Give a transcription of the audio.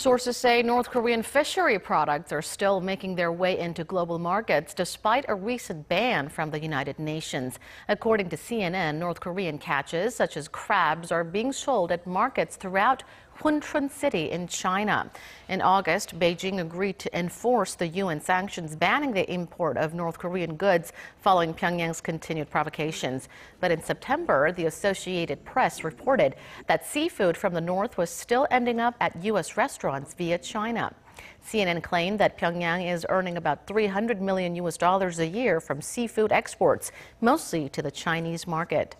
Sources say North Korean fishery products are still making their way into global markets despite a recent ban from the United Nations. According to CNN, North Korean catches such as crabs are being sold at markets throughout Hunchun City in China. In August, Beijing agreed to enforce the UN sanctions banning the import of North Korean goods following Pyongyang's continued provocations. But in September, the Associated Press reported that seafood from the north was still ending up at U.S. restaurants via China. CNN claimed that Pyongyang is earning about 300 million US dollars a year from seafood exports, mostly to the Chinese market.